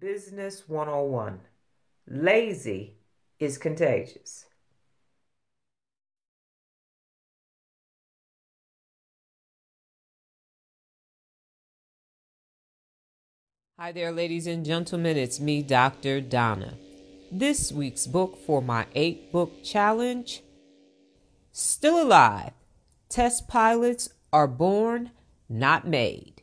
Business 101 Lazy is contagious. Hi there, ladies and gentlemen. It's me, Dr. Donna. This week's book for my eight book challenge Still Alive Test Pilots Are Born, Not Made.